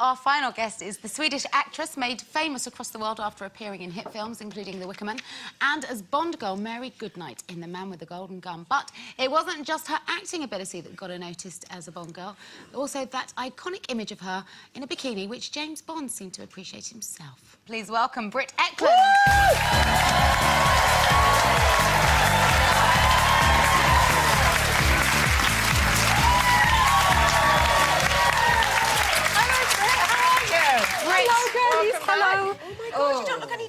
our final guest is the Swedish actress made famous across the world after appearing in hit films, including The Wicker Man, and as Bond girl Mary Goodnight in The Man with the Golden Gun. But it wasn't just her acting ability that got her noticed as a Bond girl, also that iconic image of her in a bikini, which James Bond seemed to appreciate himself. Please welcome Britt Ekland.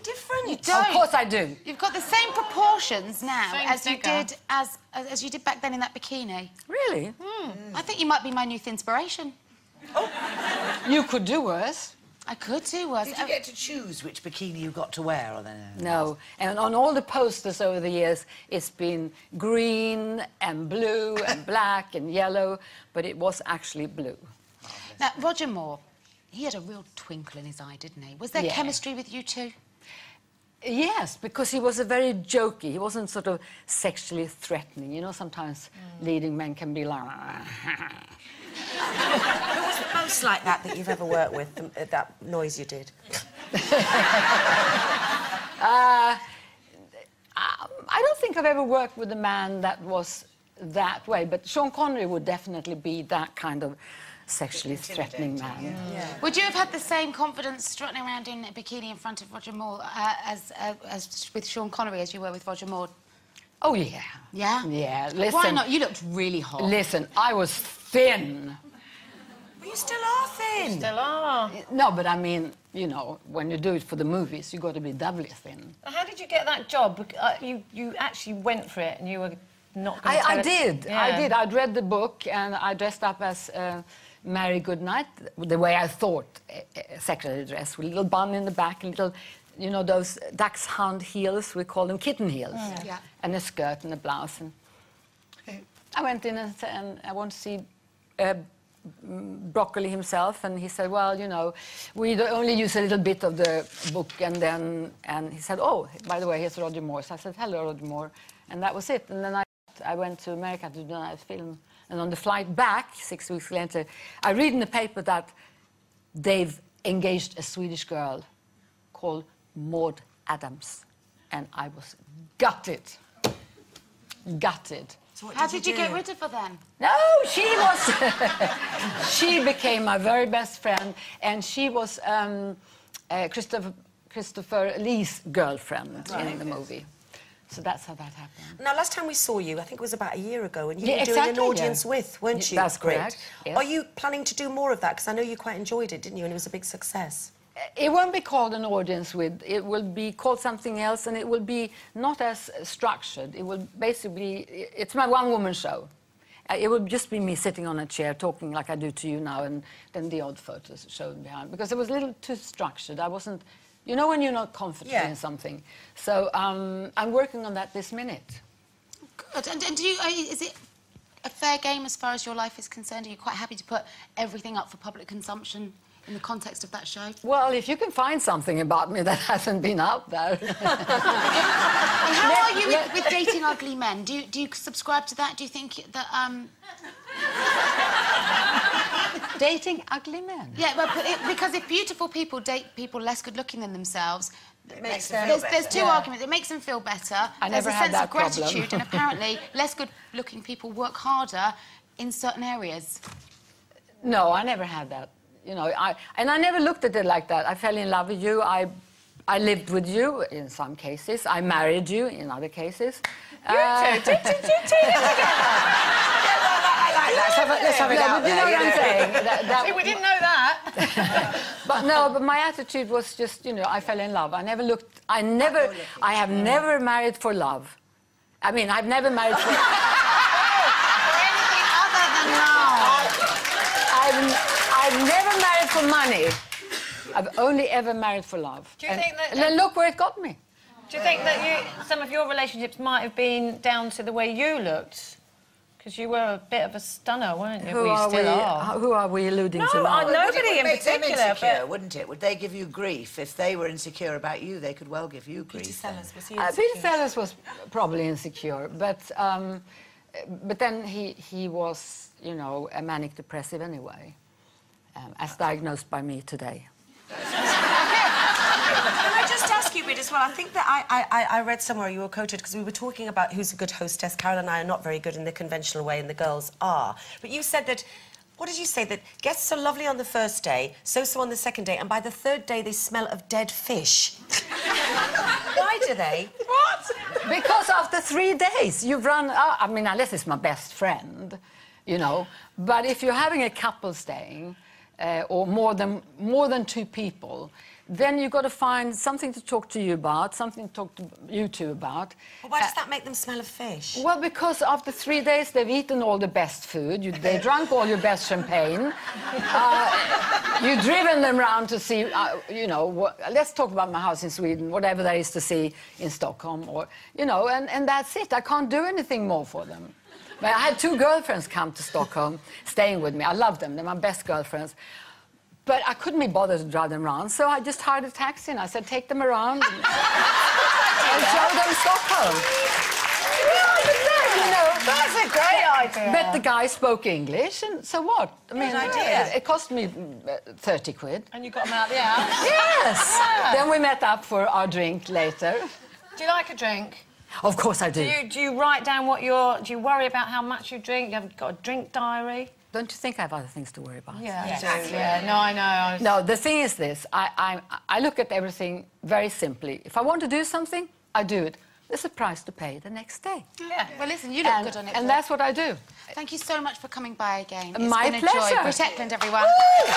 Different. You don't. Of course I do. You've got the same proportions now Same as you did as, as as you did back then in that bikini. Really? Hmm. I think you might be my youth inspiration. Oh. you could do worse. I could do worse. Did you get to choose which bikini you got to wear? Or then? No. And on all the posters over the years, it's been green and blue and black and yellow, but it was actually blue. Now, Roger Moore, he had a real twinkle in his eye, didn't he? Was there Yeah. chemistry with you two? Yes, because he was a very jokey. He wasn't sort of sexually threatening. You know, sometimes mm. leading men can be like. Who was the most like that that you've ever worked with? the- uh, that noise you did. Uh, I don't think I've ever worked with a man that was that way, but Sean Connery would definitely be that kind of sexually threatening man. Would you have had the same confidence strutting around in a bikini in front of Roger Moore uh, as, uh, as with Sean Connery as you were with Roger Moore? Oh, yeah. Yeah? Yeah, listen. Why not? You looked really hot. Listen, I was thin. But you still are thin. Still are. No, but I mean, you know, when you do it for the movies, you've got to be doubly thin. How did you get that job? Uh, you, you actually went for it and you were not going to I, I did. I did. I'd read the book and I dressed up as uh, Mary Goodnight, the way I thought a, a secretary dress, with a little bun in the back, a little, you know, those dachshund heels, we call them kitten heels, Yeah. and a skirt and a blouse. And I went in and, and I want to see uh, mm, Broccoli himself, and he said, "Well, you know, we only use a little bit of the book." And then, and he said, "Oh, by the way, here's Roger Moore." So I said, "Hello, Roger Moore," and that was it. And then I, I went to America to do that film. And on the flight back, six weeks later, I read in the paper that they've engaged a Swedish girl called Maud Adams, and I was gutted, gutted. So what How did you do? get rid of her then? No, she was. she became my very best friend, and she was um, uh, Christopher, Christopher Lee's girlfriend in the movie. So that's how that happened. Now, last time we saw you, I think it was about a year ago, and you Yeah, were doing exactly, an yeah. audience with, weren't you? that's great. correct, yes. Are you planning to do more of that? Because I know you quite enjoyed it, didn't you? And it was a big success. It won't be called an audience with. It will be called something else, and it will be not as structured. It will basically. It's my one-woman show. Uh, It will just be me sitting on a chair talking like I do to you now, and then the odd photos shown behind. Because it was a little too structured. I wasn't. You know when you're not confident Yeah. in something. So um, I'm working on that this minute. Good. And, and do you, uh, is it a fair game as far as your life is concerned? Are you quite happy to put everything up for public consumption in the context of that show? Well, if you can find something about me that hasn't been out there. How are you with, with dating ugly men? Do you, do you subscribe to that? Do you think that, um... Dating ugly men. Yeah, well, it, because if beautiful people date people less good looking than themselves, makes them there's, there's better. two arguments. It makes them feel better. I there's never a had sense that of gratitude, problem. and apparently, less good looking people work harder in certain areas. No, I never had that. You know, I and I never looked at it like that. I fell in love with you. I, I lived with you in some cases. I married you in other cases. You Uh, Let's have a, let's have it no, out but you know there, what I'm saying. That- that- We didn't know that. but no, but my attitude was just, you know, I fell in love. I never looked. I never. I have never married for love. I mean, I've never married for. Anything other than love. I've, I've never married for money. I've only ever married for love. Do you and, think that- And then look where it got me. Do you think that you, some of your relationships might have been down to the way you looked? Because you were a bit of a stunner, weren't you? Who well, you are still we? are. Who are we alluding to No, now? I know- Nobody in make them particular, insecure, but- wouldn't it? Would they give you grief if they were insecure about you? They could well give you grief. Peter then. Sellers, was he Uh. Peter Sellers was probably insecure, but um, but then he he was you know a manic depressive anyway, uh, um, as diagnosed by me today. Can I just ask you, Bid, as well? I think that I, I, I- I read somewhere you were quoted because we were talking about who's a good hostess. Carol and I are not very good in the conventional way, and the girls are. But you said that. What did you say? That guests are lovely on the first day, so-so on the second day, and by the third day they smell of dead fish. Why do they? What? Because after three days, you've run out. I mean, unless it's my best friend, you know. But if you're having a couple staying, uh, or more than more than two people, then you've got to find something to talk to you about, something to talk to you two about. Well, why does that make them smell of fish? Well, because after three days they've eaten all the best food, you, they drank all your best champagne, uh, you've driven them around to see, uh, you know, what, let's talk about my house in Sweden, whatever there is to see in Stockholm, or, you know, and, and that's it. I can't do anything more for them. But I had two girlfriends come to Stockholm, staying with me. I love them, they're my best girlfriends. But I couldn't be bothered to drive them around, so I just hired a taxi and I said, take them around and, and show them Stockholm. That's a great idea. but the guy spoke English, and so what? I mean, idea. It, it cost me uh, 30 quid. And you got them out the house. Yes! Then we met up for our drink later. Do you like a drink? Of course I do. Do you, do you write down what you're... Do you worry about how much you drink? You haven't got a drink diary? Don't you think I have other things to worry about? Yeah, I do. Yeah, no, I know. I was... No, the thing is this. I, I, I look at everything very simply. If I want to do something, I do it. There's a price to pay the next day. Yeah. Well, listen, you look and, good on it. and Vic. that's what I do. Thank you so much for coming by again. It's My been a joy. pleasure. Britt Ekland, everyone. Woo!